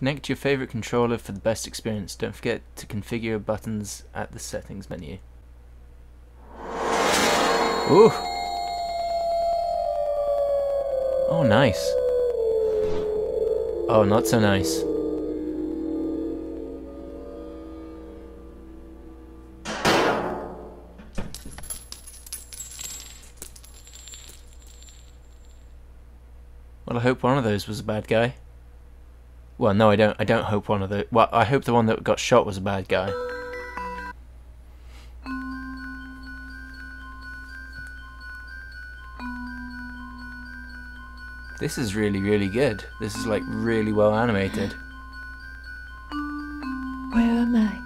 Connect your favorite controller for the best experience. Don't forget to configure your buttons at the settings menu. Ooh. Oh, nice. Oh, not so nice. Well, I hope one of those was a bad guy. Well, no, I don't. I don't hope one of the. Well, I hope the one that got shot was a bad guy. This is really, really good. This is like really well animated. Where am I?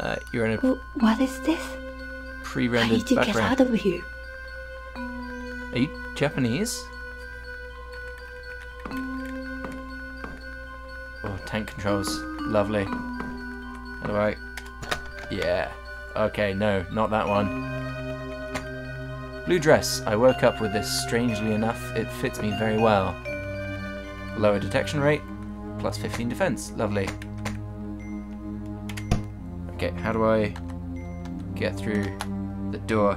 Uh, you're in a Wh- What is this? Pre-rendered background. I need to get background. out of here. Are you Japanese? Tank controls. Lovely. I... Yeah. Okay, no, not that one. Blue dress. I woke up with this. Strangely enough, it fits me very well. Lower detection rate. Plus 15 defense. Lovely. Okay, how do I get through the door?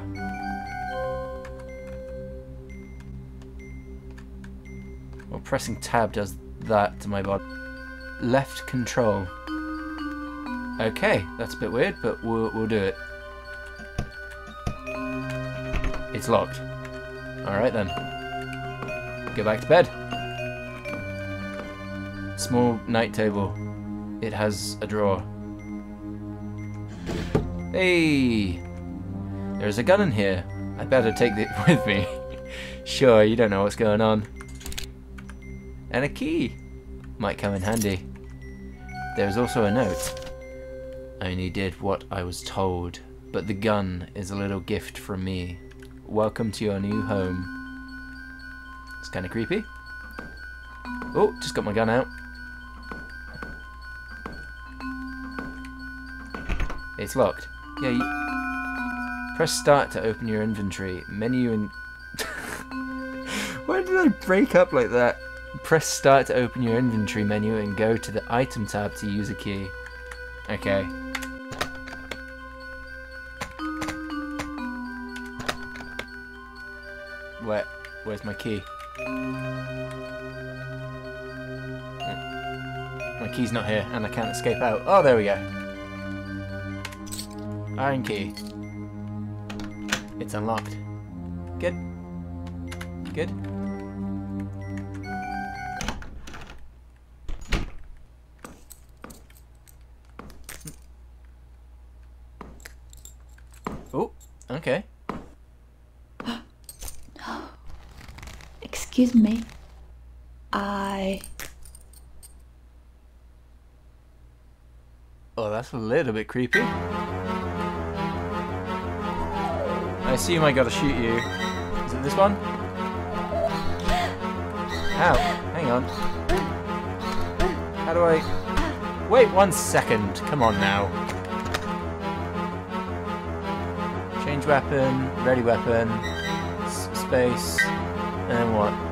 Well, pressing tab does that to my body. Left control. Okay, that's a bit weird, but we'll, we'll do it. It's locked. Alright then. Go back to bed. Small night table. It has a drawer. Hey! There's a gun in here. I better take it with me. sure, you don't know what's going on. And a key. Might come in handy. There's also a note. I only did what I was told, but the gun is a little gift from me. Welcome to your new home. It's kind of creepy. Oh, just got my gun out. It's locked. Yeah, you... Press start to open your inventory. Menu and... Why did I break up like that? Press start to open your inventory menu and go to the item tab to use a key. Okay. Where, where's my key? My key's not here and I can't escape out. Oh, there we go. Iron key. It's unlocked. Good. Good. Excuse me. I. Oh, that's a little bit creepy. I assume I gotta shoot you. Is it this one? Ow, hang on. How do I... Wait one second, come on now. Change weapon, ready weapon, space, and what?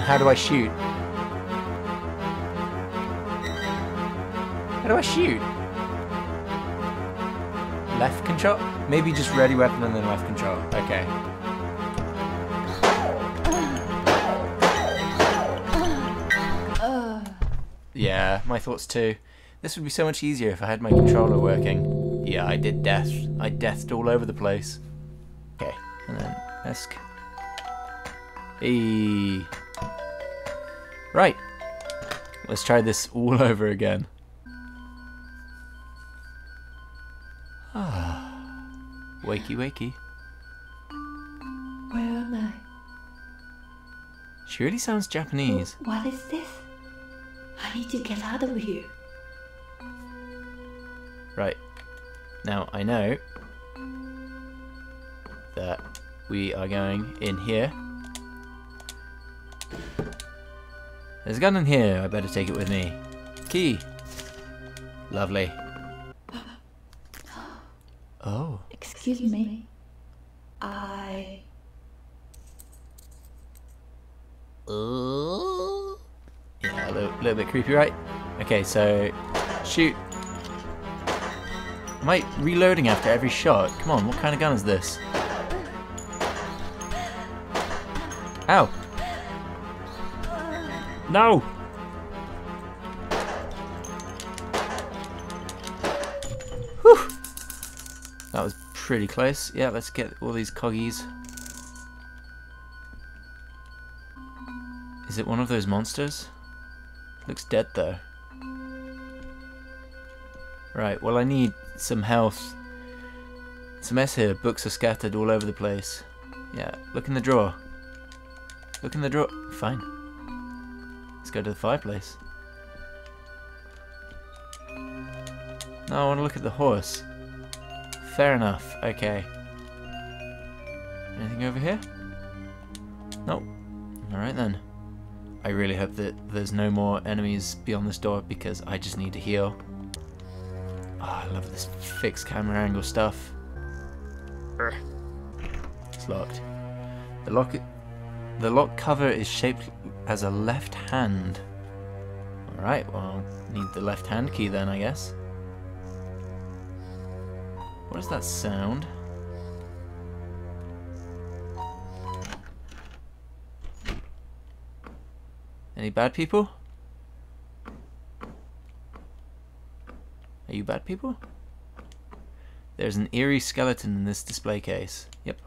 How do I shoot? How do I shoot? Left control? Maybe just ready weapon and then left control. Okay. Yeah, my thoughts too. This would be so much easier if I had my controller working. Yeah, I did death. I deathed all over the place. Okay, and then ESC. Hey. Right. Let's try this all over again. Ah. Wakey wakey. Where am I? She really sounds Japanese. What is this? I need to get out of here. Right. Now I know that we are going in here. There's a gun in here. I better take it with me. Key. Lovely. Oh. Excuse me. I. Uh, yeah, a little, little bit creepy, right? Okay, so shoot. Am I reloading after every shot? Come on, what kind of gun is this? Ow! No! Whew! That was pretty close. Yeah, let's get all these coggies. Is it one of those monsters? Looks dead though. Right, well I need some health. It's a mess here. Books are scattered all over the place. Yeah, look in the drawer. Look in the drawer. Fine. Let's go to the fireplace. No, I want to look at the horse. Fair enough. Okay. Anything over here? Nope. Alright then. I really hope that there's no more enemies beyond this door because I just need to heal. Oh, I love this fixed camera angle stuff. It's locked. The lock, the lock cover is shaped as a left hand. Alright, well, need the left hand key then, I guess. What is that sound? Any bad people? Are you bad people? There's an eerie skeleton in this display case. Yep.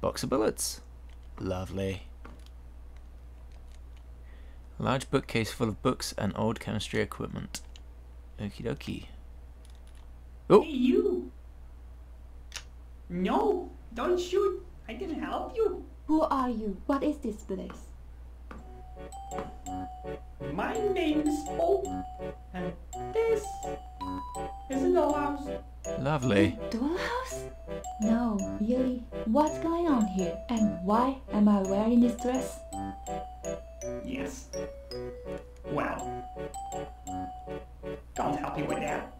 Box of bullets. Lovely. Large bookcase full of books and old chemistry equipment. Okie dokie. Oh! Hey, you! No! Don't shoot! I can help you! Who are you? What is this place? My name's is Pope, and this is a dollhouse. Lovely. Dollhouse? No, really. What's going on here? And why am I wearing this dress? Yes. Well, can't help you with that.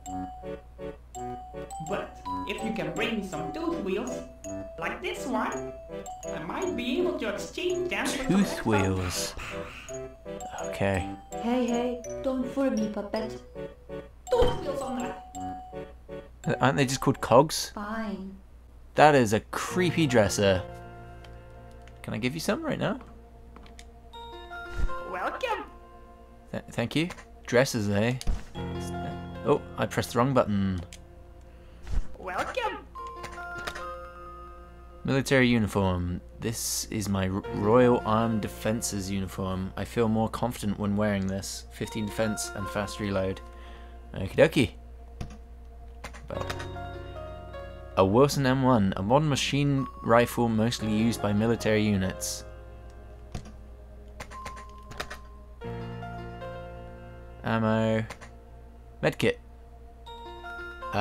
But if you can bring me some tooth wheels, like this one, I might be able to exchange them for some Tooth wheels. Okay. Hey, hey, don't fool me, puppet. Tooth on that. Aren't they just called cogs? Fine. That is a creepy dresser. Can I give you some right now? Welcome. Th thank you. Dresses, eh? Oh, I pressed the wrong button. Welcome. Military uniform. This is my R- Royal Armed Defences uniform. I feel more confident when wearing this. 15 defense and fast reload. Okie dokie. But a Wilson M1, a modern machine rifle mostly used by military units. Ammo. Medkit. Uh,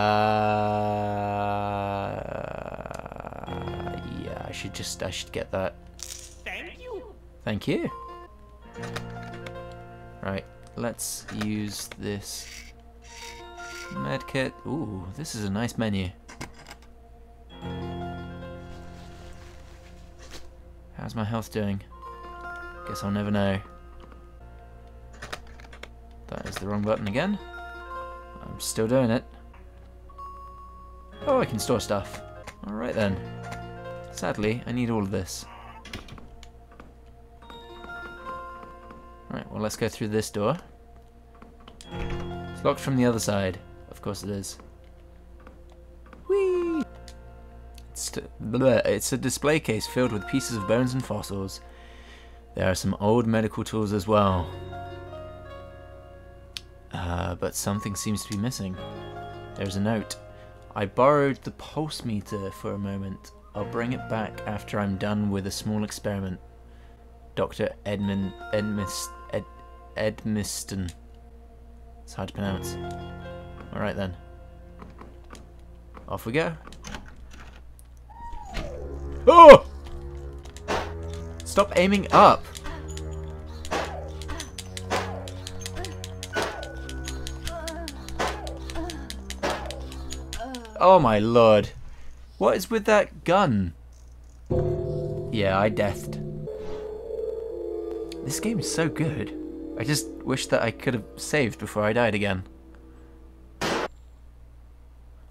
yeah, I should just, I should get that. Thank you. Thank you. Right, let's use this medkit. Ooh, this is a nice menu. How's my health doing? Guess I'll never know. That is the wrong button again. I'm still doing it. Oh, I can store stuff. Alright then. Sadly, I need all of this. Right, well let's go through this door. It's locked from the other side. Of course it is. Whee! It's, bleh, it's a display case filled with pieces of bones and fossils. There are some old medical tools as well. Uh, but something seems to be missing. There's a note. I borrowed the pulse meter for a moment. I'll bring it back after I'm done with a small experiment. Dr. Edmund Edmist Ed Edmiston. It's hard to pronounce. Alright then. Off we go. Oh! Stop aiming up! Oh my lord. What is with that gun? Yeah, I deathed. This game is so good. I just wish that I could have saved before I died again.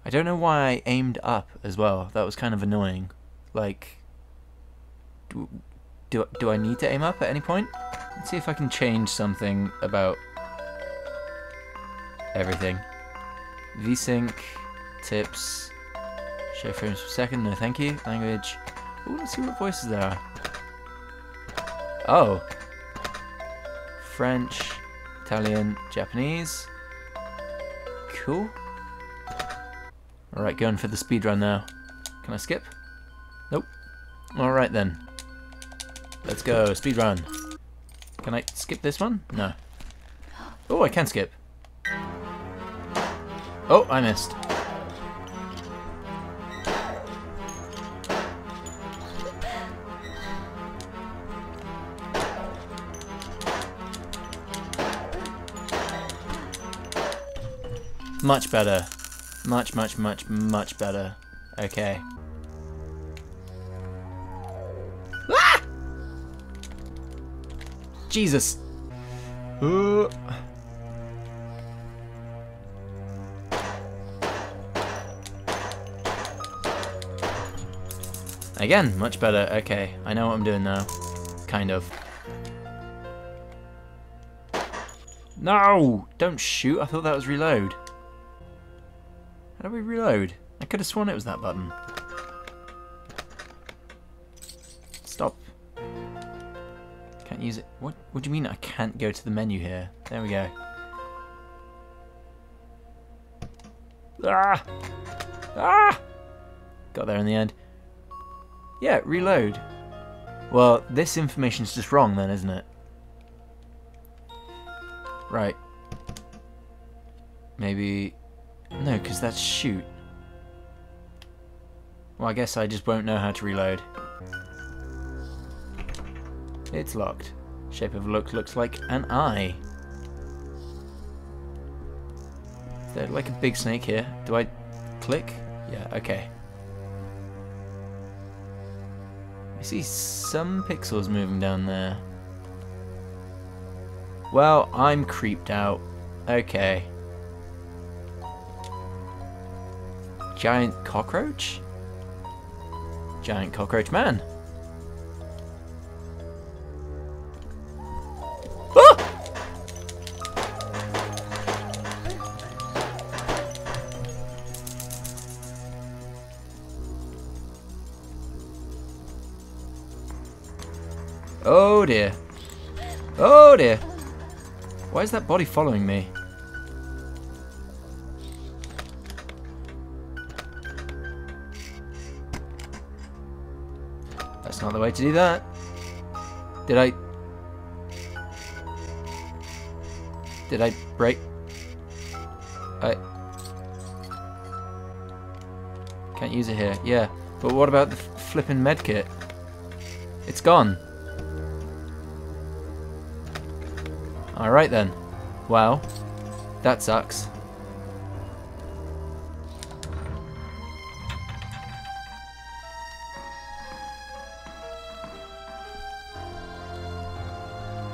I don't know why I aimed up as well. That was kind of annoying. Like, do, do, do I need to aim up at any point? Let's see if I can change something about everything. VSync, tips, show frames per second, no thank you. Language. Ooh, let's see what voices there are. Oh. French, Italian, Japanese. Cool. Alright, going for the speed run now. Can I skip? Nope. Alright then. Let's go, speed run. Can I skip this one? No. Oh, I can skip. Oh, I missed. Much better. Much, much, much, much better. Okay. Ah! Jesus. Uh. Again, much better. Okay, I know what I'm doing now. Kind of. No! Don't shoot. I thought that was reload. How do we reload? I could have sworn it was that button. Stop. Can't use it. What, what do you mean I can't go to the menu here? There we go. Ah! Ah! Got there in the end. Yeah, reload. Well, this information's just wrong then, isn't it? Right. Maybe... No, because that's shoot. Well, I guess I just won't know how to reload. It's locked. Shape of look looks like an eye. There like a big snake here? Do I click? Yeah, okay. I see some pixels moving down there. Well, I'm creeped out. Okay. Giant cockroach? Giant cockroach man. Ah! Oh dear. Oh dear. Why is that body following me? That's not the way to do that. Did I... Did I break... I... Can't use it here. Yeah. But what about the flipping medkit? It's gone. Alright then. Well, that sucks.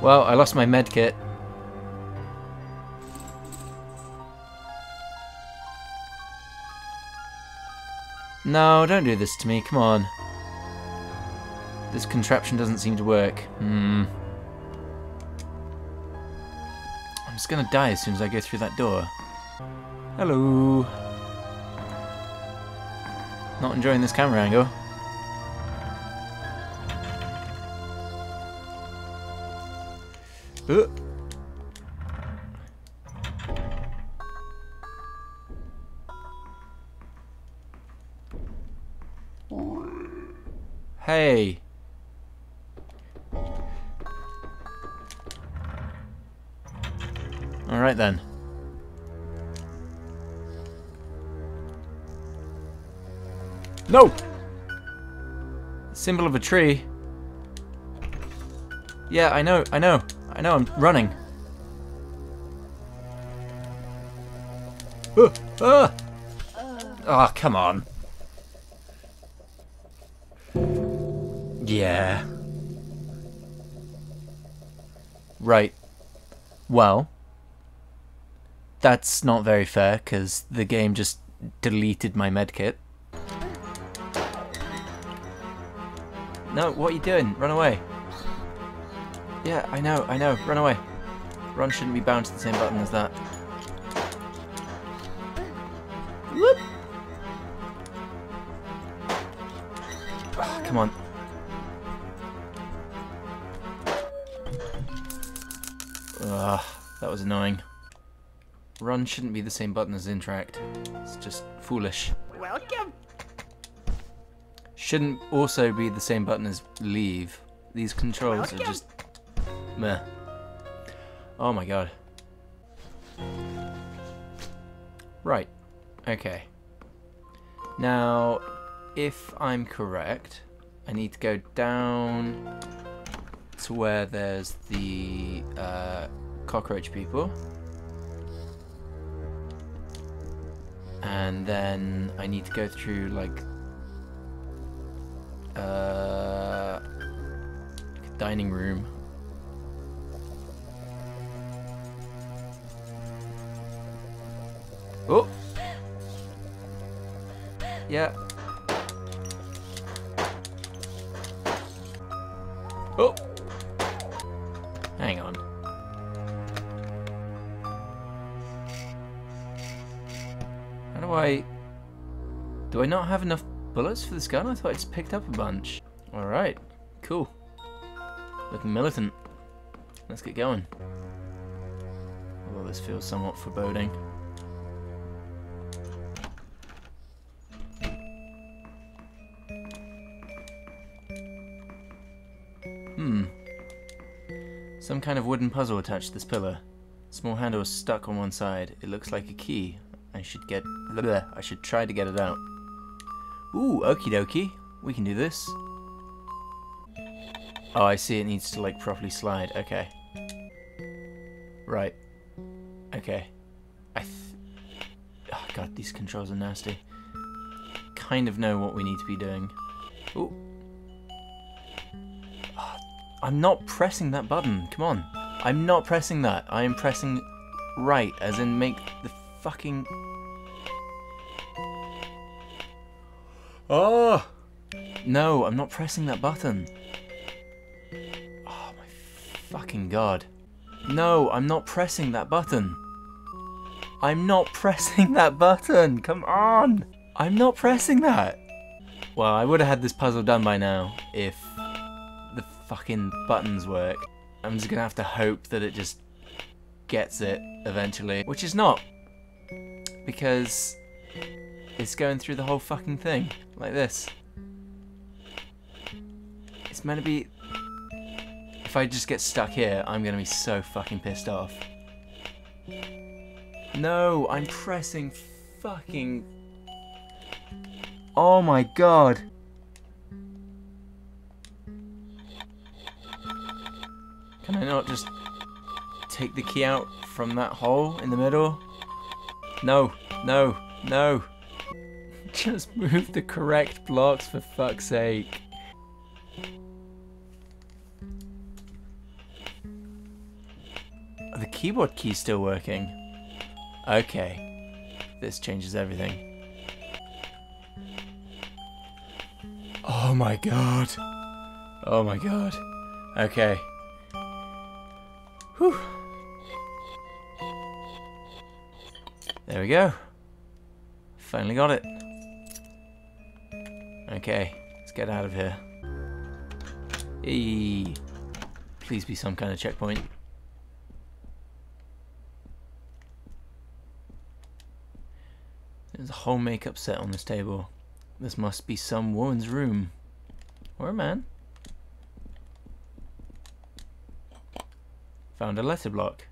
Well, I lost my medkit. No, don't do this to me, come on. This contraption doesn't seem to work. Hmm. I'm just gonna die as soon as I go through that door. Hello. Not enjoying this camera angle. Hey. Alright then. No! Symbol of a tree. Yeah, I know, I know. I know, I'm running. Uh, uh. Oh, come on. Yeah. Right. Well, that's not very fair because the game just deleted my medkit. No, what are you doing? Run away. Yeah, I know, I know. Run away. Run shouldn't be bound to the same button as that. Whoop. Ah, come on. Ugh, that was annoying. Run shouldn't be the same button as interact. It's just foolish. Welcome. Shouldn't also be the same button as leave. These controls are just meh. Oh my god. Right. Okay. Now, if I'm correct, I need to go down to where there's the uh, cockroach people. And then I need to go through like uh, like dining room. Oh. Yeah. Oh. Hang on. How do I... Do I not have enough bullets for this gun? I thought I just picked up a bunch. Alright. Cool. Looking militant. Let's get going. Although this feels somewhat foreboding. Some kind of wooden puzzle attached to this pillar. Small handle is stuck on one side. It looks like a key. I should get. Bleh, I should try to get it out. Ooh, okie dokie. We can do this. Oh, I see. It needs to like properly slide. Okay. Right. Okay. I. Oh god, these controls are nasty. Kind of know what we need to be doing. Ooh. I'm not pressing that button. Come on. I'm not pressing that. I am pressing right, as in make the fucking. Oh! No, I'm not pressing that button. Oh my fucking god. No, I'm not pressing that button. I'm not pressing that button. Come on. I'm not pressing that. Well, I would have had this puzzle done by now if fucking buttons work. I'm just gonna have to hope that it just gets it eventually, which is not because it's going through the whole fucking thing like this. It's meant to be. If I just get stuck here, I'm gonna be so fucking pissed off. No, I'm pressing fucking. Oh my god. Can I not just take the key out from that hole in the middle? No, no, no. Just move the correct blocks for fuck's sake. Are the keyboard keys still working? Okay. This changes everything. Oh my god. Oh my god. Okay. Whew. There we go. Finally got it. Okay, let's get out of here. Eee. Please be some kind of checkpoint. There's a whole makeup set on this table. This must be some woman's room. Or a man. Found a letter block.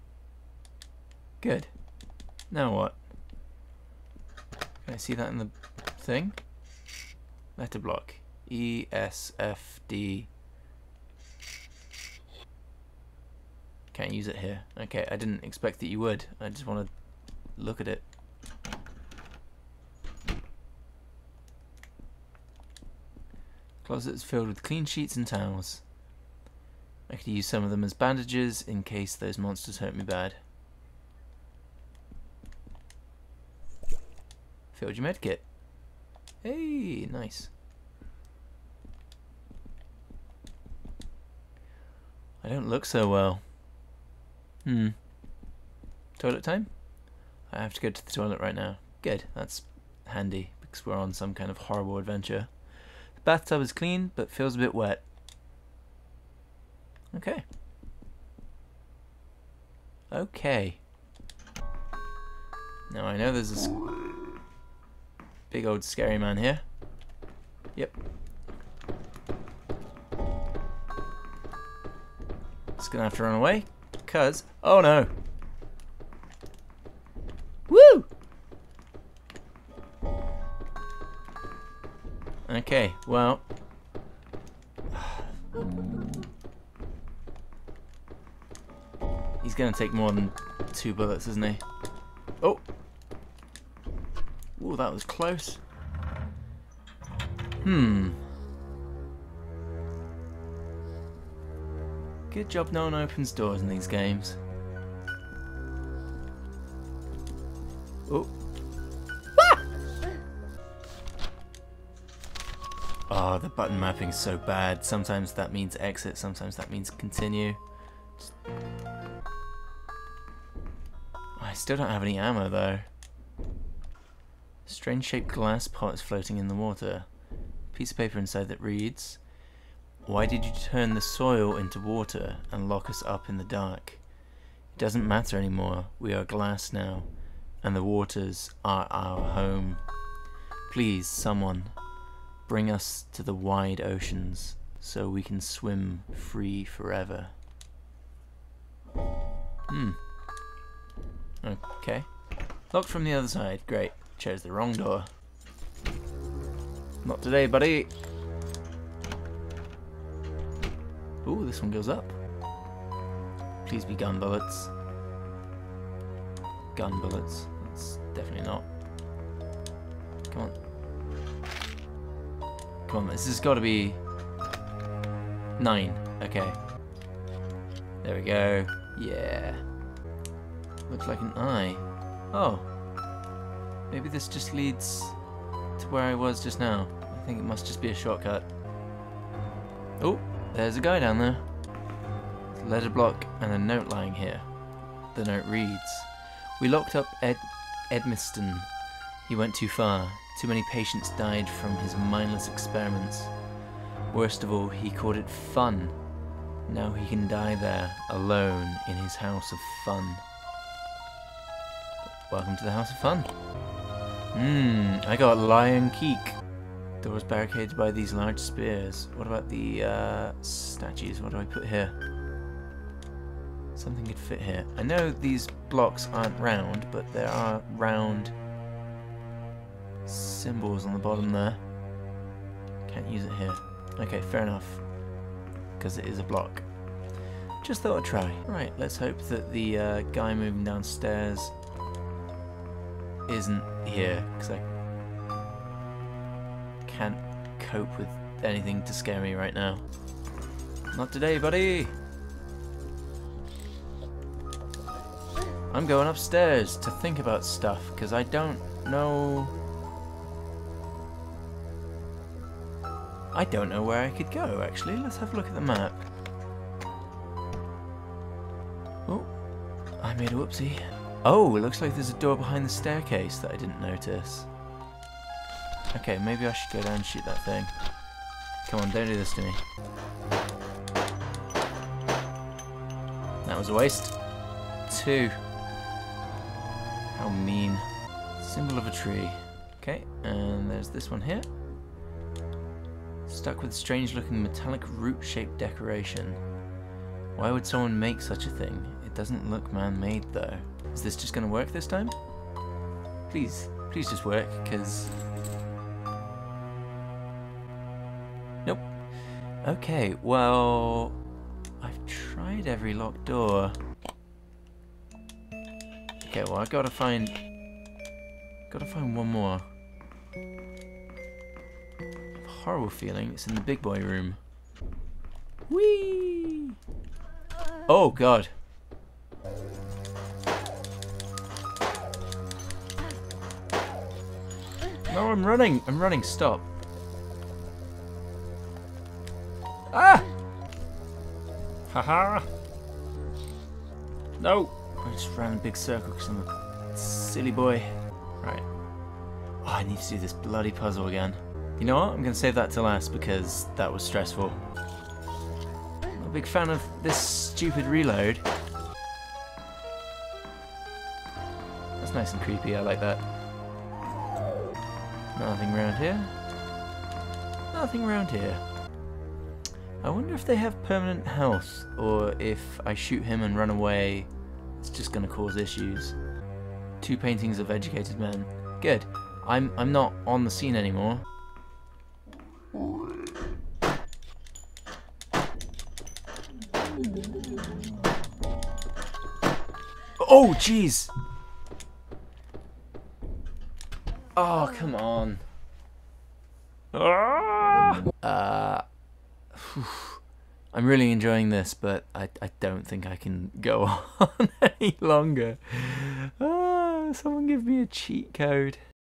Good. Now what? Can I see that in the thing? Letter block. E S F D. Can't use it here. Okay, I didn't expect that you would. I just want to look at it. Closets filled with clean sheets and towels. I could use some of them as bandages in case those monsters hurt me bad. Filled your medkit. Hey, nice. I don't look so well. Hmm. Toilet time? I have to go to the toilet right now. Good, that's handy because we're on some kind of horrible adventure. The bathtub is clean but feels a bit wet. Okay. Okay. Now I know there's this big old scary man here. Yep. Just gonna have to run away, cause oh no. Woo! Okay, well. He's gonna take more than two bullets, isn't he? Oh! Ooh, that was close. Hmm. Good job no one opens doors in these games. Oh. Ah! Oh, the button mapping is so bad. Sometimes that means exit, sometimes that means continue. Just... I still don't have any ammo though. Strange shaped glass pot is floating in the water. Piece of paper inside that reads, Why did you turn the soil into water and lock us up in the dark? It doesn't matter anymore. We are glass now, and the waters are our home. Please, someone, bring us to the wide oceans so we can swim free forever. Hmm. Okay. Locked from the other side. Great. Chose the wrong door. Not today, buddy. Ooh, this one goes up. Please be gun bullets. Gun bullets. It's definitely not. Come on. Come on, this has got to be... Nine. Okay. There we go. Yeah. Looks like an eye. Oh. Maybe this just leads to where I was just now. I think it must just be a shortcut. Oh, there's a guy down there. Letter block and a note lying here. The note reads, We locked up Ed Edmiston. He went too far. Too many patients died from his mindless experiments. Worst of all, he called it fun. Now he can die there, alone, in his house of fun. Welcome to the House of Fun. Hmm, I got Lion Keek. Doors barricaded by these large spears. What about the uh, statues? What do I put here? Something could fit here. I know these blocks aren't round, but there are round symbols on the bottom there. Can't use it here. Okay, fair enough. Because it is a block. Just thought I'd try. Right, let's hope that the uh, guy moving downstairs isn't here because I can't cope with anything to scare me right now. Not today, buddy! I'm going upstairs to think about stuff because I don't know... I don't know where I could go actually. Let's have a look at the map. Oh, I made a whoopsie. Oh, it looks like there's a door behind the staircase that I didn't notice. Okay, maybe I should go down and shoot that thing. Come on, don't do this to me. That was a waste. Two. How mean. Symbol of a tree. Okay, and there's this one here. Stuck with strange looking metallic root shaped decoration. Why would someone make such a thing? Doesn't look man-made though. Is this just to work this time? Please, please just work, because... Nope. Okay, well... I've tried every locked door. Okay, well I've got to find... Got to find one more. I horrible feeling it's in the big boy room. Whee! Oh god. No, I'm running. I'm running. Stop. Ah! Haha! No! I just ran a big circle because I'm a silly boy. Right. Oh, I need to do this bloody puzzle again. You know what? I'm going to save that to last because that was stressful. I'm a big fan of this stupid reload. That's nice and creepy. I like that. Nothing around here. Nothing around here. I wonder if they have permanent health, or if I shoot him and run away, it's just going to cause issues. Two paintings of educated men. Good. I'm I'm not on the scene anymore. Oh, jeez! Oh, come on. Ah! Uh. I'm really enjoying this, but I, I don't think I can go on any longer. Ah, someone give me a cheat code.